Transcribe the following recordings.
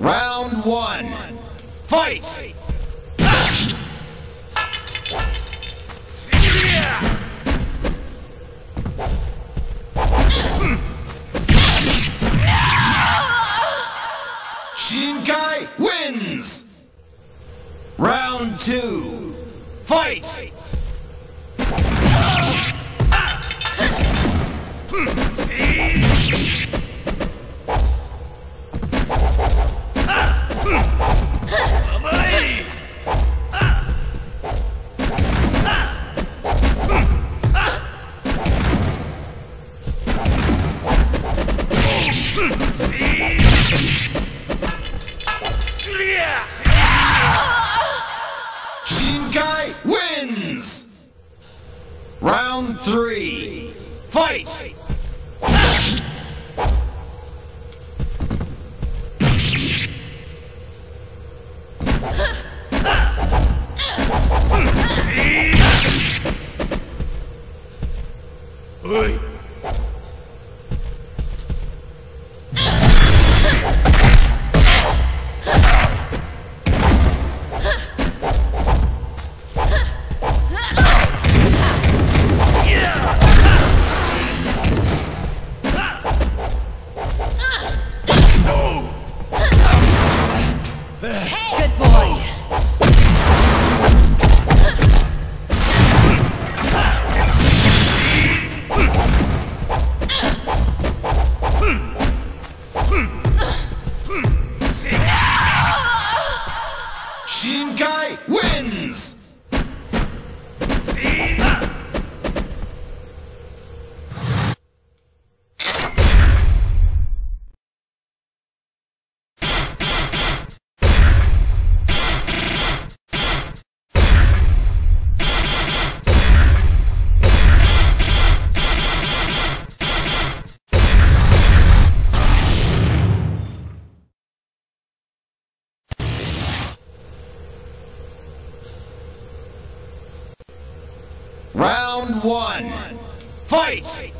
Round one. Fight! Shinkai wins! Round two. Fight! Shinkai Round three. Fight! Good Round one. Fight!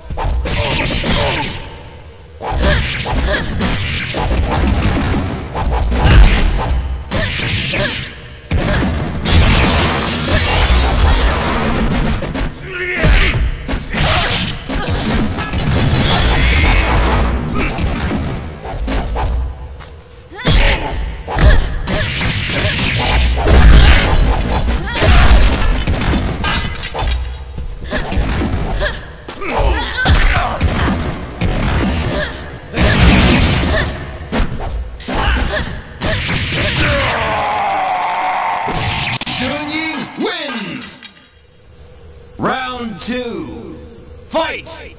Two. Fight!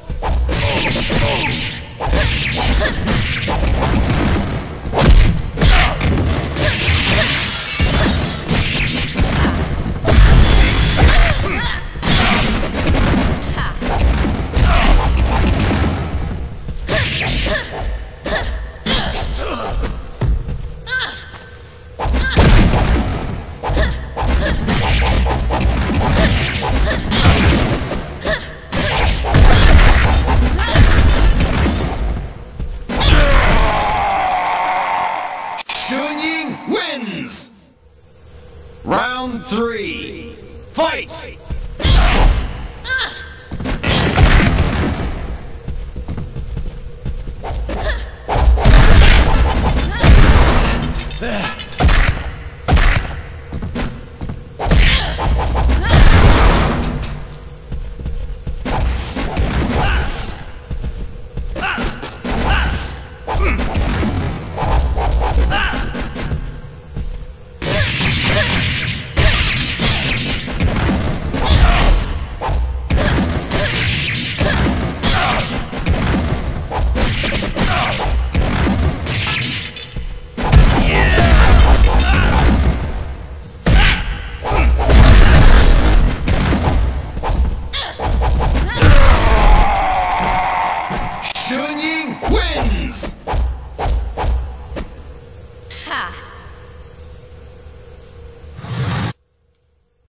Three. Fight! Ah!